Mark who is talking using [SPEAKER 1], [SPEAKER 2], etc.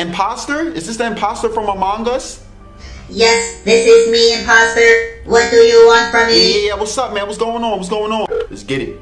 [SPEAKER 1] Imposter? Is this the imposter from Among Us?
[SPEAKER 2] Yes, this is me, imposter. What do you want from me?
[SPEAKER 1] yeah, yeah. What's up, man? What's going on? What's going on? Let's get it.